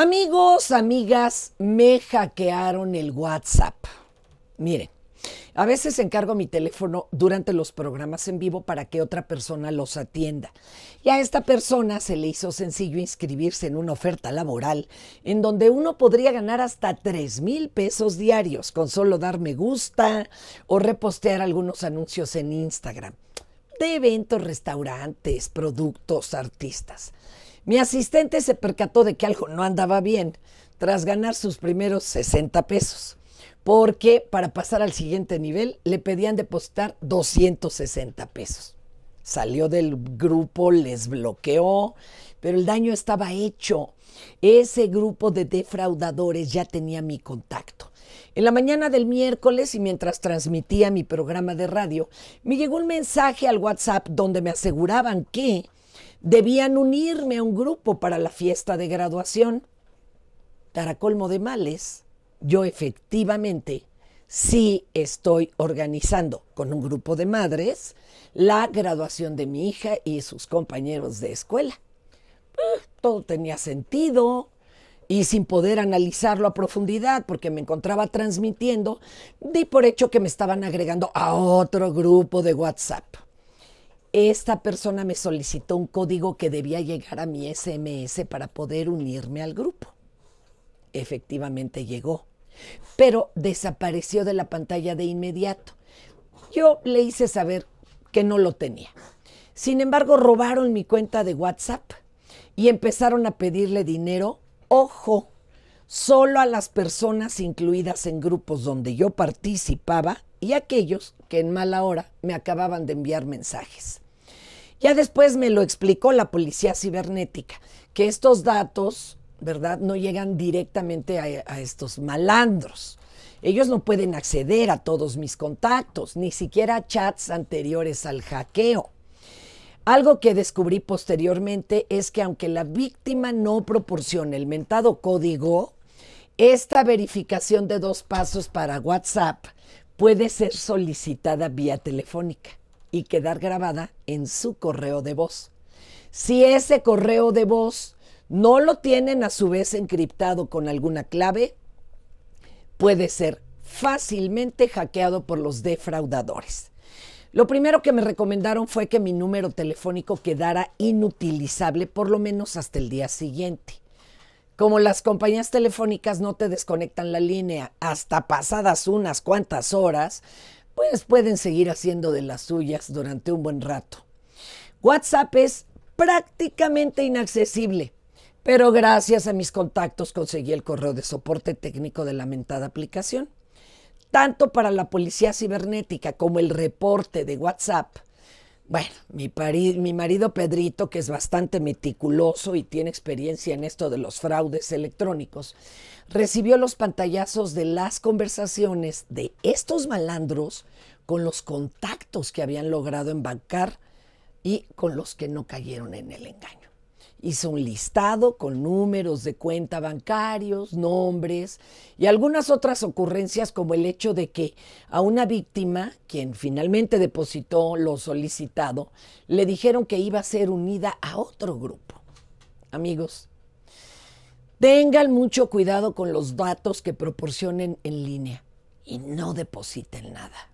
Amigos, amigas, me hackearon el WhatsApp. Miren, a veces encargo mi teléfono durante los programas en vivo para que otra persona los atienda. Y a esta persona se le hizo sencillo inscribirse en una oferta laboral en donde uno podría ganar hasta 3 mil pesos diarios con solo dar me gusta o repostear algunos anuncios en Instagram de eventos, restaurantes, productos, artistas. Mi asistente se percató de que algo no andaba bien tras ganar sus primeros 60 pesos, porque para pasar al siguiente nivel le pedían depositar 260 pesos. Salió del grupo, les bloqueó, pero el daño estaba hecho. Ese grupo de defraudadores ya tenía mi contacto. En la mañana del miércoles y mientras transmitía mi programa de radio, me llegó un mensaje al WhatsApp donde me aseguraban que debían unirme a un grupo para la fiesta de graduación. Para colmo de males, yo efectivamente sí estoy organizando con un grupo de madres la graduación de mi hija y sus compañeros de escuela. Eh, todo tenía sentido y sin poder analizarlo a profundidad porque me encontraba transmitiendo, di por hecho que me estaban agregando a otro grupo de WhatsApp esta persona me solicitó un código que debía llegar a mi SMS para poder unirme al grupo. Efectivamente llegó, pero desapareció de la pantalla de inmediato. Yo le hice saber que no lo tenía. Sin embargo, robaron mi cuenta de WhatsApp y empezaron a pedirle dinero, ojo, solo a las personas incluidas en grupos donde yo participaba y aquellos que en mala hora me acababan de enviar mensajes. Ya después me lo explicó la policía cibernética, que estos datos, ¿verdad?, no llegan directamente a, a estos malandros. Ellos no pueden acceder a todos mis contactos, ni siquiera a chats anteriores al hackeo. Algo que descubrí posteriormente es que aunque la víctima no proporcione el mentado código, esta verificación de dos pasos para WhatsApp puede ser solicitada vía telefónica y quedar grabada en su correo de voz. Si ese correo de voz no lo tienen a su vez encriptado con alguna clave, puede ser fácilmente hackeado por los defraudadores. Lo primero que me recomendaron fue que mi número telefónico quedara inutilizable por lo menos hasta el día siguiente. Como las compañías telefónicas no te desconectan la línea hasta pasadas unas cuantas horas, pues pueden seguir haciendo de las suyas durante un buen rato. WhatsApp es prácticamente inaccesible, pero gracias a mis contactos conseguí el correo de soporte técnico de la mentada aplicación. Tanto para la policía cibernética como el reporte de WhatsApp bueno, mi, marido Pedrito, que es bastante meticuloso y tiene experiencia en esto de los fraudes electrónicos, recibió los pantallazos de las conversaciones de estos malandros con los contactos que habían logrado embancar y con los que no cayeron en el engaño hizo un listado con números de cuenta bancarios, nombres y algunas otras ocurrencias como el hecho de que a una víctima, quien finalmente depositó lo solicitado, le dijeron que iba a ser unida a otro grupo. Amigos, tengan mucho cuidado con los datos que proporcionen en línea y no depositen nada.